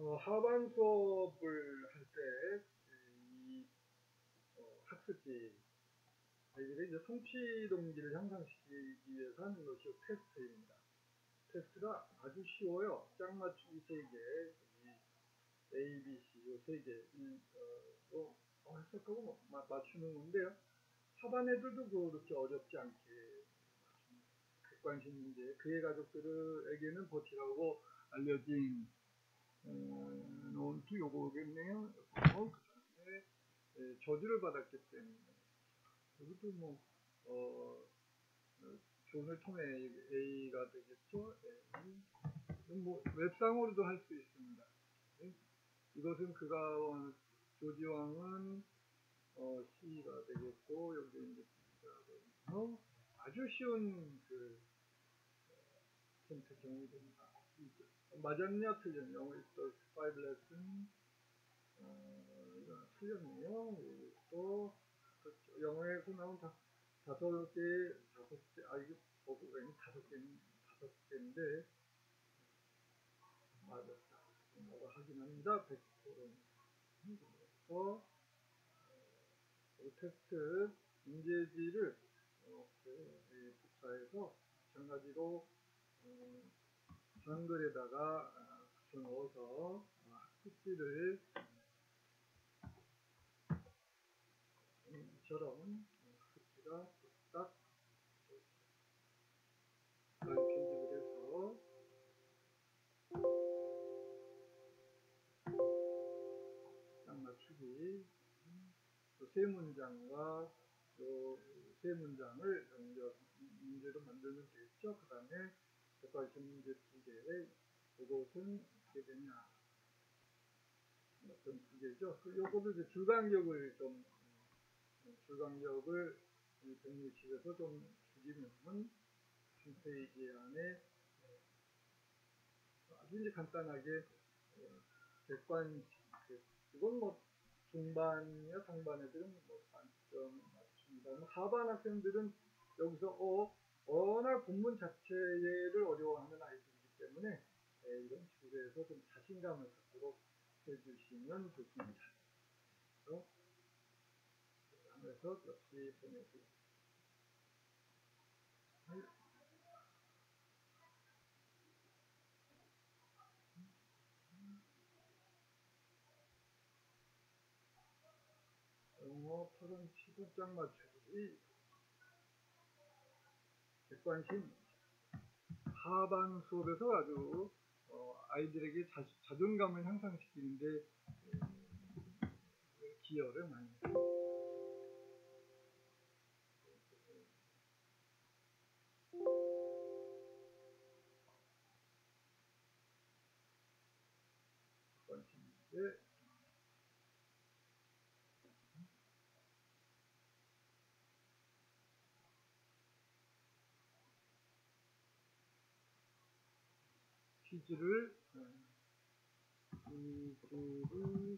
어, 하반 수업을 할 때 이 학습지 아이들의 이제 성취 동기를 향상시키기 위해서 하는 것이 테스트입니다. 테스트가 아주 쉬워요. 짝 맞추기 3개, 이 A, B, C 요 3개, 어, 어, 해석하고 뭐, 마- 맞추는 건데요. 하반 애들도 그렇게 어렵지 않게. 객관식 문제, 그의 가족들에게는 버티라고 알려진 어, 논투 요거겠네요. 요거, 그 다음에 예, 저주를 받았기 때문에 여기도 뭐 어, 어, 존을 통해 A가 되겠죠. A. 뭐 웹상으로도 할 수 있습니다. 예? 이것은 그가 원- 조지 왕은 어, C가 되겠고 여기 이제 B가 되면서 아주 쉬운 그 어, 선택형이 됩니다. 맞았냐 틀렸냐 영어 있어 5 lesson 어, 이거 틀렸네요. 또 그렇죠. 영어에서 나온 다, 다섯 개 다섯 개아 이거 버브가 다섯 개 다섯 개인데 맞았다. 뭐가 확인합니다. 100%. 그래서 어, 테스트 문제지를 이렇게 복사해서 마찬가지로 어, 한글에다가 아, 붙여 넣어서 아, 학습지를 음, 이처럼 학습지가 딱 라인 편집을 해서 딱 맞추기 또세 문장과 요세 문장을 연결 문제로 만들면 되겠죠. 그 다음에 객관식 문제 두 개, 이것은 어떻게 되냐. 어떤 두 개죠. 그 요거도 이제 줄간격을 좀, 음, 줄간격을 160에서 좀 줄이면 한 페이지 안에 어, 아주 이제 간단하게 어, 객관, 그, 이건 뭐 중반이나 상반 애들은 뭐 만점 맞춥니다. 뭐 하반 학생들은 여기서 어, 워낙 본문 자체를 어려워하는 아이들이기 때문에 예, 이런 식으로 해서 좀 자신감을 갖도록 해주시면 좋습니다. 그래서 하면서 역시 보내주세요. 영어 8은 15장 맞추기 객관심 하반 수업에서 아주 어, 아이들에게 자, 자존감을 향상시키는데 음, 기여를 많이. 객관심 문제 퀴즈를 음, 퀴즈를